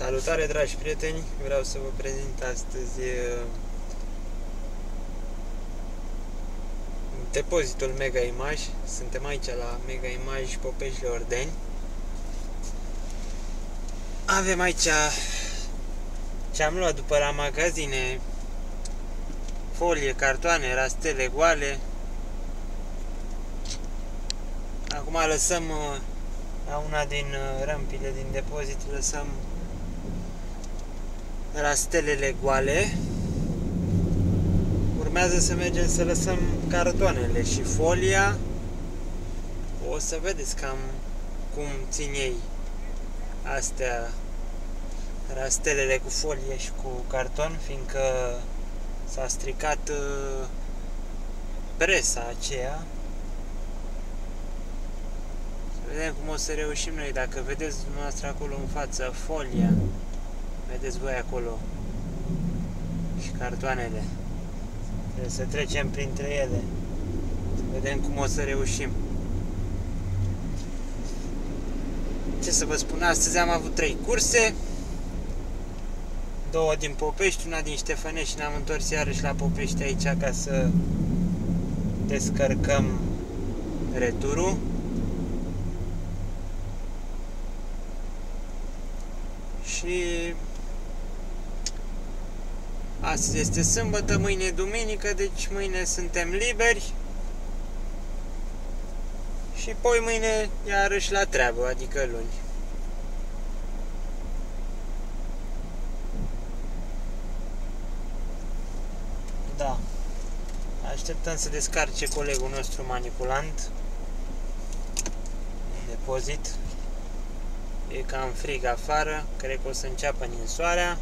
Salutare dragi prieteni, vreau să vă prezint astăzi uh, depozitul Mega Image. Suntem aici la Mega Image Popeșle Ordeni. Avem aici ce am luat după la magazine, folie, cartoane, rastele goale. Acum lăsăm uh, la una din uh, rampile din depozit, lăsăm rastelele goale. Urmează să mergem să lăsăm cartoanele și folia. O să vedeți cam cum țin ei astea rastelele cu folie și cu carton, fiindcă s-a stricat uh, presa aceea. Să vedem cum o să reușim noi. Dacă vedeți dumneavoastră acolo în față folia, Vedeți voi acolo și cartoanele. Trebuie să trecem printre ele. Să vedem cum o să reușim. Ce să vă spun, astăzi am avut trei curse. Două din Popești, una din Ștefănești și ne-am întors iarăși la Popești aici ca să descărcăm returul. Și Astăzi este sâmbătă, mâine e duminică, deci mâine suntem liberi. Și poi mâine iarăși la treabă, adică luni. Da. Așteptăm să descarce colegul nostru manipulant. Depozit. E cam frig afară, cred că o să înceapă ninsoarea.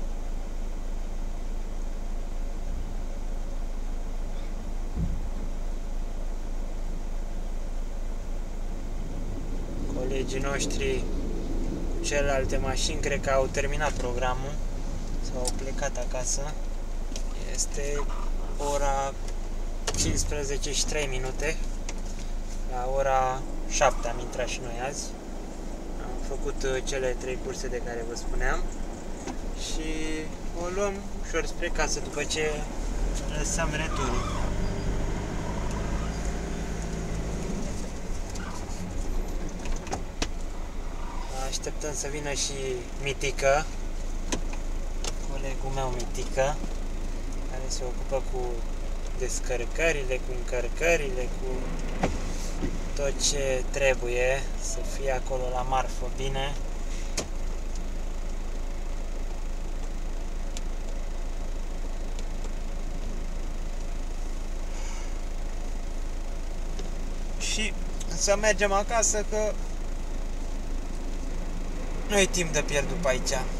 Colegii noștri cu celelalte mașini cred că au terminat programul sau au plecat acasă. Este ora 15 și 3 minute. La ora 7 am intrat și noi azi. Am făcut uh, cele trei curse de care vă spuneam și o luăm ușor spre casă după ce lăsăm returul. Așteptăm să vină și Mitică, colegul meu Mitică, care se ocupă cu descărcările, cu încărcările, cu tot ce trebuie să fie acolo la marfă bine. Și să mergem acasă că nu e timp de pierdut pe aici.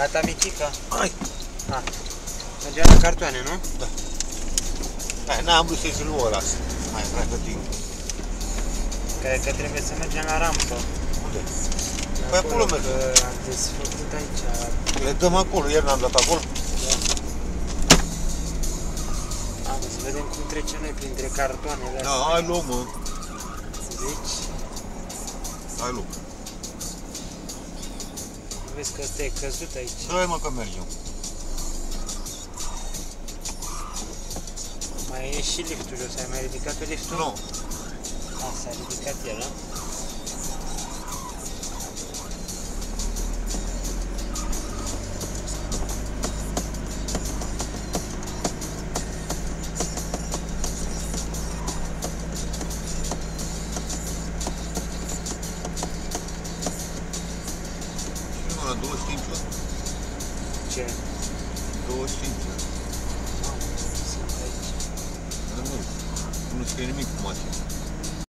Gata, mitică? Hai! Ha. Mergea la cartoane, nu? Da. Hai, n-am vrut să-i luă ăla. Hai, treacă timp. Cred că trebuie să mergem la rampă. Unde? Păi acolo mergem. Că am desfăcut aici. Le dăm acolo, ieri n-am dat acolo. Da. Am să vedem cum trecem noi printre cartoanele Da, astea. hai luăm, mă. Deci, Hai luăm. Vezi că ăsta e căzut aici. Dă-i mă că mergem. Mai e și liftul jos. Ai mai ridicat liftul? Nu. A, s-a ridicat el, a? ce? 25. Nu, nu scrie nimic cu mașina.